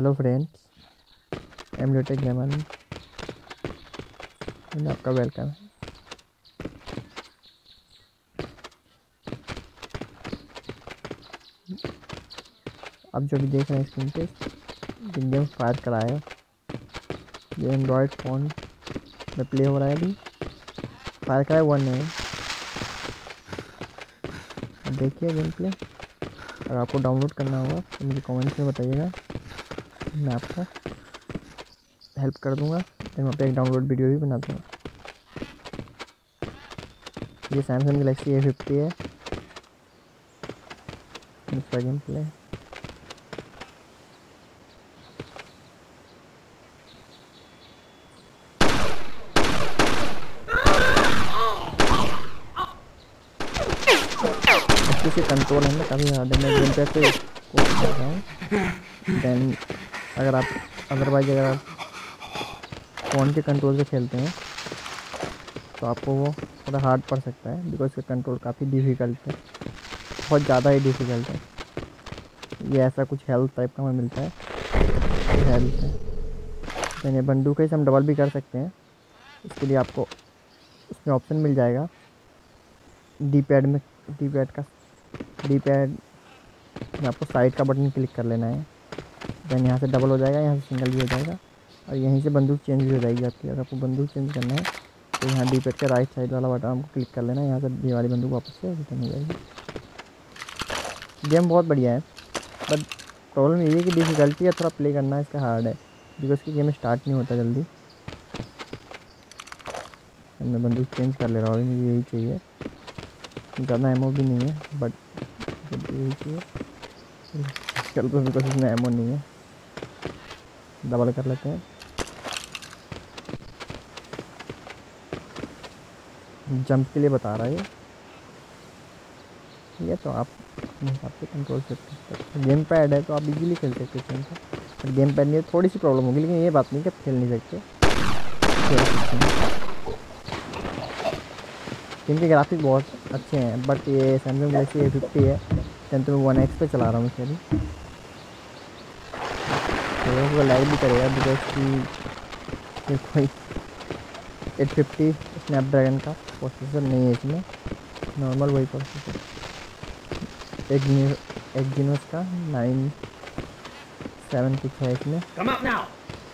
Hello friends एमलेटेक gamer में आपका welcome है आप जो भी देख रहे हैं स्क्रीन पे गेम फायर कराया ये एंड्रॉयड फ़ोन में प्ले हो रहा है अभी। फायर कराया वन है देखिए गेम प्ले अगर आपको डाउनलोड करना होगा तो मुझे कमेंट्स में बताइएगा। मैं आपको हेल्प कर दूँगा फिर मैं पे एक डाउनलोड वीडियो भी बना दूँगा ये सैमसंग गलेक्सी ए फिफ्टी है दूसरा गेम प्ले अच्छे कंट्रोल है ना हार्ड है मैं गेम पे कोशिश कर हूँ देन अगर आप अदरवाइज़ अगर आप फ़ोन के कंट्रोल से खेलते हैं तो आपको वो थोड़ा हार्ड पड़ सकता है बिकॉज़ इसका कंट्रोल काफ़ी डिफ़िकल्ट है। बहुत ज़्यादा ही डिफ़िकल्ट है। ये ऐसा कुछ हेल्थ टाइप का हमें मिलता है। हेल्थ है। देन ये बंदूक है हम डबल भी कर सकते हैं। इसके लिए आपको उसमें ऑप्शन मिल जाएगा। डी पैड में डी पैड का डी पैड में आपको साइड का बटन क्लिक कर लेना है। देन यहाँ से डबल हो जाएगा, यहाँ से सिंगल भी हो जाएगा। और यहीं से बंदूक चेंज भी हो जाएगी आपकी। अगर आपको बंदूक चेंज करना है तो यहाँ डी पैड के राइट साइड वाला बटन आपको क्लिक कर लेना यहाँ से ये वाली बंदूक वापस से रिटर्न हो जाएगी। गेम बहुत बढ़िया है। बट प्रॉब्लम ये है कि डिफ़िकल्टी है थोड़ा प्ले करना इसका हार्ड है। बिकॉज़ की गेम स्टार्ट नहीं होता जल्दी। मैं बंदूक चेंज कर ले रहा हूँ, मुझे यही चाहिए। ज़्यादा एमओ भी नहीं है बट यही चाहिए। चल तो बिकॉज़ इसमें एमओ नहीं है। डबल कर लेते हैं। जंप के लिए बता रहा है ये। तो आप हिसाब से कंट्रोल सकते गेम पैड है तो आप इजीली खेल सकते हैं पर गेम पैड नहीं थोड़ी सी प्रॉब्लम होगी, लेकिन ये बात नहीं कि आप खेल नहीं सकते। हैं। इनके ग्राफिक बहुत अच्छे हैं बट ये सैमसंग गलेक्सी ए फिफ्टी है। तो मैं वन एक्स पे चला रहा हूँ इसे अभी तो वो लाइव भी करेगा बिकॉज़ की कोई एट फिफ्टी स्नैपड्रैगन का प्रोसेसर नहीं है इसमें। नॉर्मल वही प्रोसेसर एक एक जीनोस का नाइन सेवन कुछ है इसमें।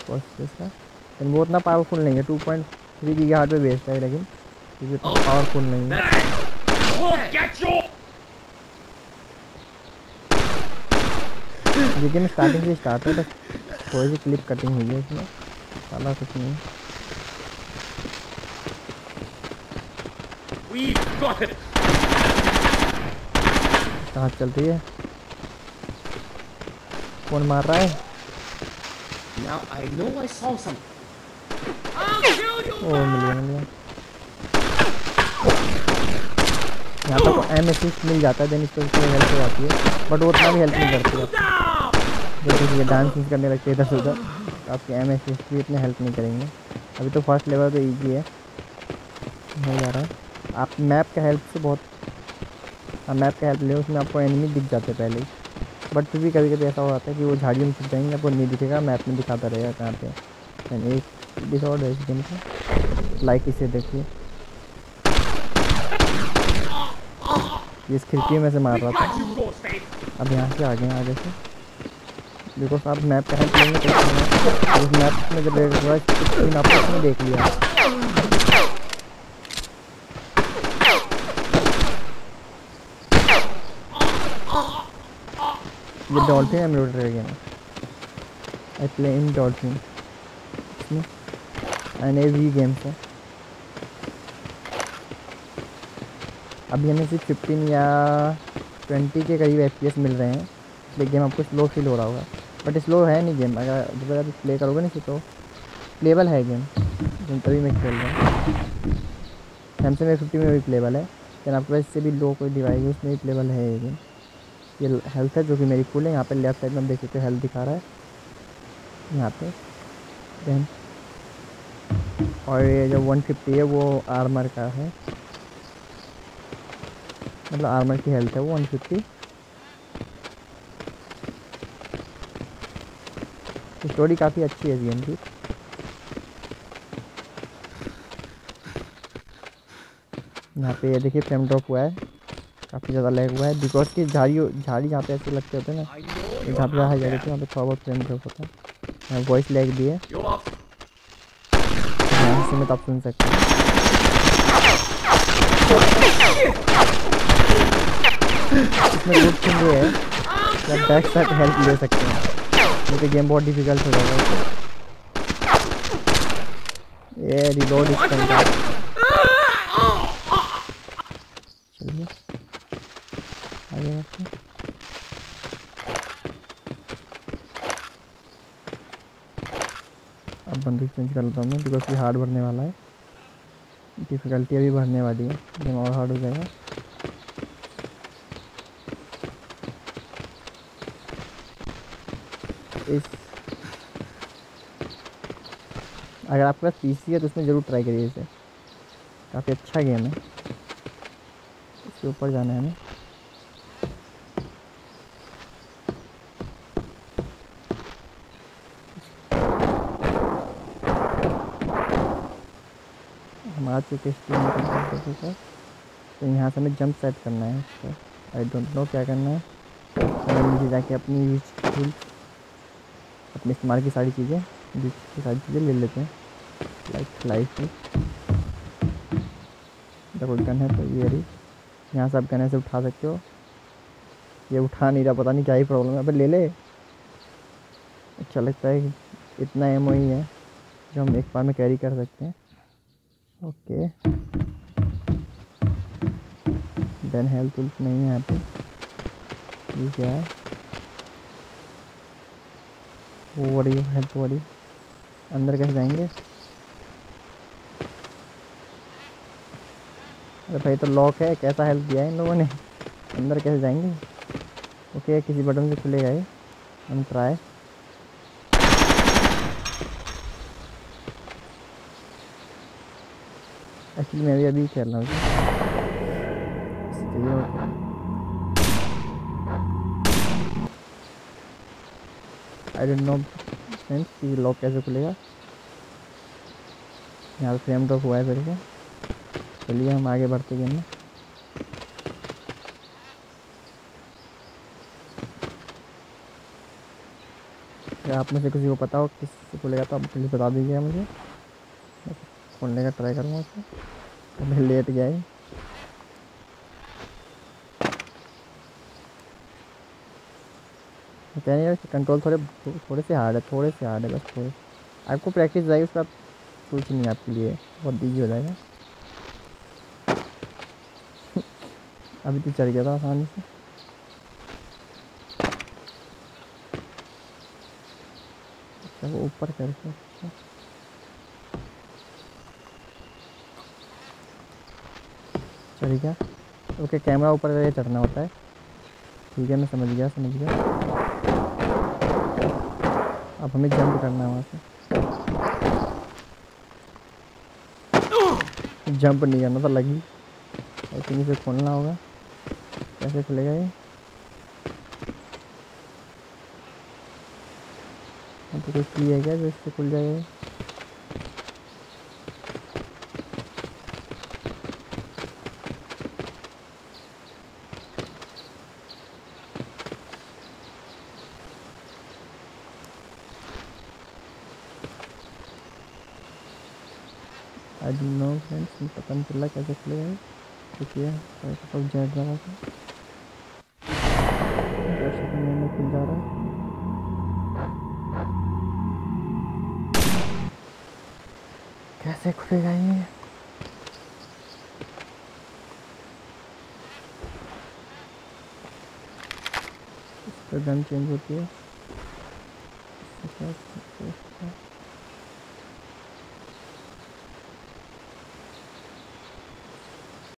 प्रोसेसर लेकिन वो उतना पावरफुल नहीं है टू पॉइंट थ्री की हार्ड पे बेस्ड है लेकिन क्योंकि इतना पावरफुल नहीं है। लेकिन स्टार्टिंग से स्टार्ट है बस थोड़ी सी क्लिप कटिंग हुई है इसमें। साला कुछ नहीं कहाँ चल रही है। कौन मार रहा है? Now I know I saw something. ओ मिल गया मिल गया यहाँ पर तो एम असिस्ट मिल जाता है देन इसको इसको हेल्प हो जाती है। बट वो उतना भी हेल्प नहीं करती आपको जैसे ये डांस करने लगते इधर से उधर। तो आपके एम एस एस भी इतने हेल्प नहीं करेंगे। अभी तो फ़र्स्ट लेवल तो ईजी है। हो जा रहा। है आप मैप का हेल्प से बहुत हाँ मैप का हेल्प ले, उसमें आपको एनिमी दिख जाते पहले ही। बट फिर भी कभी कभी ऐसा हो जाता है कि वो झाड़ियों में छुप जाएँगे, आपको नहीं दिखेगा। मैप में दिखाता रहेगा कहाँ पे। एंड एक डिसऑर्डर इस गेम का। लाइक इसे देखिए। इस खिड़की में से मार रहा था। अब यहाँ से आगे आगे से। बिकॉज़ आप मैप का हेल्प लेंगे तो उस मैप में जब रेड स्क्रीन आपको उसमें देख लिया। ये डॉल्फिन रह गया। I play in dolphin and A V games है। अभी हमें सिर्फ़ फिफ्टीन या ट्वेंटी के करीब एफ़ मिल रहे हैं, इसलिए गेम आपको स्लो फील हो रहा होगा। बट स्लो है नहीं गेम, अगर जब अगर प्ले करोगे नहीं तो। प्लेबल है गेम लेकिन तभी मैं खेल रहा हूँ। सैमसंग ए फिफ्टी में भी प्लेबल है, लेकिन आपके पास इससे भी लो कोई डिवाइस है, उसमें भी प्लेबल है ये गेम ये हेल्थ है जो कि मेरी फुल है, यहाँ पे लेफ़्ट साइड में देख सकते हेल्थ दिखा रहा है। यहाँ पे देन और ये जो 150 है, वो आर्मर का है। मतलब आर्मर की हेल्थ है वो 150 स्टोरी काफ़ी अच्छी है गेम की यहाँ पे ये देखिए फ्रेम ड्रॉप हुआ है। काफ़ी ज़्यादा लैग हुआ है। बिकॉज़ की झाड़ी झाड़ी जहाँ पे ऐसे लगते होते हैं ना जहाँ पे हाई जाती है वहाँ पे थोड़ा बहुत फ्रेम ड्रॉप होता है। वॉइस लैग भी है। से में तो आप सुन सकते हैं। इसमें ये है। बैक साइड हेल्प ले सकते हैं। क्योंकि गेम बहुत डिफ़िकल्ट हो जाएगा। ये रिलोड इस टाइम का चलिए आगे बढ़ते हैं। अब बंदूक चेंज कर लेता हूँ बिकॉज़ ये हार्ड भरने वाला है। डिफ़िकल्टी अभी बढ़ने वाली है। गेम और हार्ड हो जाएगा इस अगर आपके पास पीसी है तो उसमें ज़रूर ट्राई करिए इसे। काफ़ी अच्छा गेम है। इसके ऊपर जाना है हमें। हम आ चुके तो यहाँ से हमें जंप सेट करना है इसको। आई डोंट नो क्या करना है। नीचे जाके अपनी यूज़ अपने इस्तेमाल की सारी चीज़ें। यूज़ की सारी चीज़ें ले लेते हैं। लाइक लाइफ डबल गन है तो ये रही यहाँ से आप गन ऐसे उठा सकते हो। ये उठा नहीं रहा, पता नहीं क्या ही प्रॉब्लम है। अबे ले ले। अच्छा लगता है कि इतना एमओ ही है, जो हम एक बार में कैरी कर सकते हैं। ओके देन हेल्थ उल्थ नहीं है यहाँ पे। ये क्या है? वो रही हेल्थ वाली। अंदर कैसे जाएँगे? अरे भाई तो लॉक है। कैसा हेल्प दिया है इन लोगों ने? अंदर कैसे जाएँगे? ओके किसी बटन से खुलेगा ये। हम ट्राई एक्चुअली मैं भी अभी खेल रहा हूँ। आई डोंट नो फ्रेंड्स कि लॉक कैसे खुलेगा? यहाँ फ्रेम ड्रॉप हुआ है फिर से। चलिए हम आगे बढ़ते गेम में आप में से किसी को पता हो किससे खुलेगा तो आप प्लीज़ बता दीजिएगा मुझे। खोलने का ट्राई करूँगा उसे। तो मैं लेट गया ही। कह नहीं कंट्रोल थोड़े थोड़े से हार्ड है, थोड़े से हार्ड है, बस थोड़े। आपको प्रैक्टिस जाएगी उसका कुछ नहीं आपके लिए, बहुत ईजी हो जाएगा। अभी तो चढ़ गया था आसानी से। अच्छा वो ऊपर करके अच्छा। गया। ओके कैमरा ऊपर करके चढ़ना होता है। ठीक है, मैं समझ गया समझ गया। अब हमें जंप करना है वहाँ से। जंप नहीं करना था लगी लेकिन इसे खोलना होगा। कैसे खुलेगा ये? तो कुछ की है क्या जो इससे खुल जाएगा आई डोंट नो फ्रेंड्स, मुझे पता नहीं चला कैसे खुलेगा ये देखिए कैसे सब जेट लगा था। डेढ़ सेकंड में खुल जा रहा है। कैसे खुलेगा ये? इस पर गन चेंज होती है।